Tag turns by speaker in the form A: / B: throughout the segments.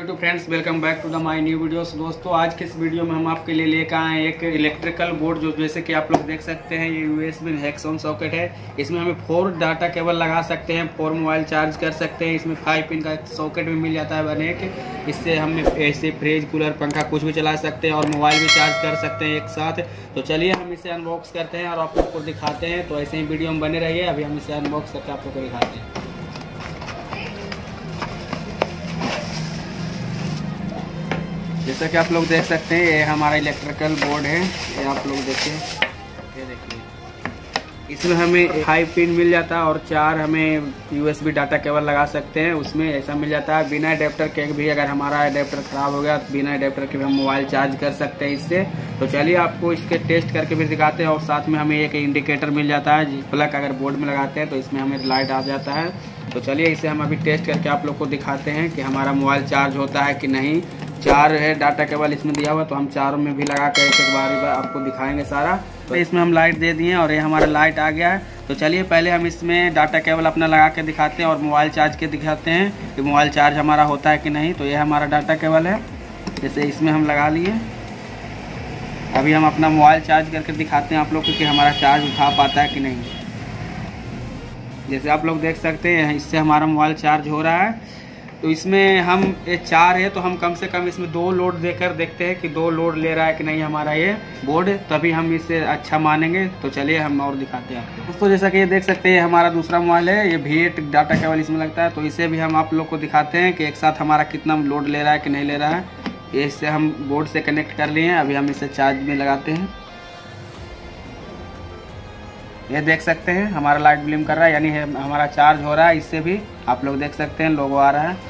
A: Friends welcome back to the my new videos दोस्तों, आज के इस वीडियो में हम आपके लिए लेकर आए एक इलेक्ट्रिकल बोर्ड जो जैसे कि आप लोग देख सकते हैं, ये यूएसबी हेक्सोन सॉकेट है। इसमें हमें फोर डाटा केबल लगा सकते हैं फोर मोबाइल चार्ज कर सकते हैं। इसमें फाइव पिन का सॉकेट भी मिल जाता है बने के इससे हम ऐसे फ्रिज कूलर पंखा कुछ भी चला सकते हैं और मोबाइल भी चार्ज कर सकते हैं एक साथ। तो चलिए हम इसे अनबॉक्स करते हैं और आप लोग को दिखाते हैं। तो ऐसे ही वीडियो में बने रहिए, अभी हम इसे अनबॉक्स करके आप लोग को दिखाते हैं। जैसा कि आप लोग देख सकते हैं, ये हमारा इलेक्ट्रिकल बोर्ड है। ये आप लोग देखिए। ये देखिए। इसमें हमें हाई पिन मिल जाता है और चार हमें यूएसबी डाटा केबल लगा सकते हैं। उसमें ऐसा मिल जाता है, बिना अडेप्टर के भी अगर हमारा अडेप्टर खराब हो गया तो बिना अडेप्टर के भी हम मोबाइल चार्ज कर सकते हैं इससे। तो चलिए आपको इसके टेस्ट करके भी दिखाते हैं और साथ में हमें एक इंडिकेटर मिल जाता है। प्लग अगर बोर्ड में लगाते हैं तो इसमें हमें लाइट आ जाता है। तो चलिए इसे हम अभी टेस्ट करके आप लोग को दिखाते हैं कि हमारा मोबाइल चार्ज होता है कि नहीं। चार है, डाटा केबल इसमें दिया हुआ तो हम चारों में भी लगा कर एक एक बार आपको दिखाएँगे सारा। तो इसमें हम लाइट दे दिए और ये हमारा लाइट आ गया है। तो चलिए, पहले हम इसमें डाटा केबल अपना लगा के दिखाते हैं और मोबाइल चार्ज के दिखाते हैं कि मोबाइल चार्ज हमारा होता है कि नहीं। तो ये हमारा डाटा केबल है। जैसे इसमें हम लगा लिए। अभी हम अपना मोबाइल चार्ज करके दिखाते हैं आप लोग को कि हमारा चार्ज उठा पाता है कि नहीं। जैसे आप लोग देख सकते हैं, इससे हमारा मोबाइल चार्ज हो रहा है। तो इसमें हम, ये चार है तो हम कम से कम इसमें दो लोड देकर देखते हैं कि दो लोड ले रहा है कि नहीं हमारा ये बोर्ड। तभी हम इसे अच्छा मानेंगे। तो चलिए हम और दिखाते हैं आपको। दोस्तों, जैसा कि ये देख सकते हैं हमारा दूसरा मोबाइल है। ये भी डाटा केबल इसमें लगता है। तो इसे भी हम आप लोग को दिखाते हैं कि एक साथ हमारा कितना लोड ले रहा है कि नहीं ले रहा है। इससे हम बोर्ड से कनेक्ट कर लिए हैं। अभी हम इसे चार्ज में लगाते हैं। ये देख सकते हैं, हमारा लाइट ब्लिम कर रहा है, यानी हमारा चार्ज हो रहा है। इससे भी आप लोग देख सकते हैं, लोगो आ रहा है।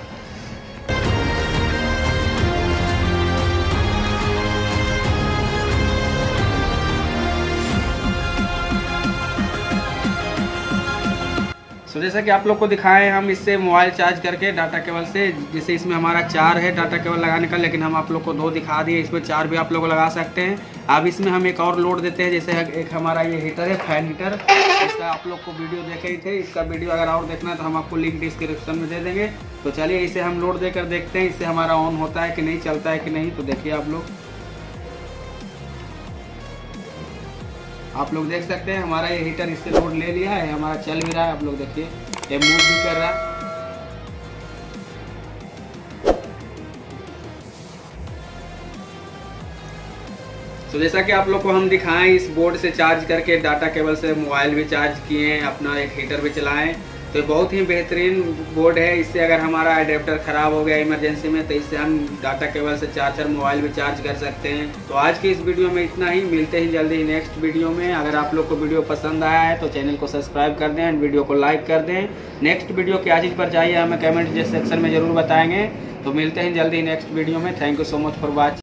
A: सो जैसा कि आप लोग को दिखाएँ, हम इससे मोबाइल चार्ज करके डाटा केबल से, जैसे इसमें हमारा चार है डाटा केबल लगाने का, लेकिन हम आप लोग को दो दिखा दिए, इसमें चार भी आप लोग लगा सकते हैं। अब इसमें हम एक और लोड देते हैं, जैसे एक हमारा ये हीटर है, फ़ैन हीटर इसका आप लोग को वीडियो देखे ही थे, इसका वीडियो अगर और देखना है तो हम आपको लिंक डिस्क्रिप्शन में दे देंगे। तो चलिए इसे हम लोड देकर देखते हैं, इससे हमारा ऑन होता है कि नहीं, चलता है कि नहीं तो देखिए आप लोग। आप लोग देख सकते हैं, हमारा ये हीटर इससे लोड ले लिया है, हमारा चल भी रहा है, आप लोग देखिए, ये मूव भी कर रहा है। तो जैसा कि आप लोग को हम दिखाएँ, इस बोर्ड से चार्ज करके डाटा केबल से मोबाइल भी चार्ज किए अपना एक हीटर भी चलाएँ। तो बहुत ही बेहतरीन बोर्ड है। इससे अगर हमारा अडेप्टर ख़राब हो गया इमरजेंसी में तो इससे हम डाटा केबल से चार्जर मोबाइल भी चार्ज कर सकते हैं। तो आज की इस वीडियो में इतना ही। मिलते हैं जल्दी नेक्स्ट वीडियो में। अगर आप लोग को वीडियो पसंद आया है तो चैनल को सब्सक्राइब कर दें एंड वीडियो को लाइक कर दें। नेक्स्ट वीडियो क्या चीज़ पर चाहिए हमें कमेंट सेक्शन में ज़रूर बताएँगे। तो मिलते हैं जल्दी नेक्स्ट वीडियो में। Thank you so much for watching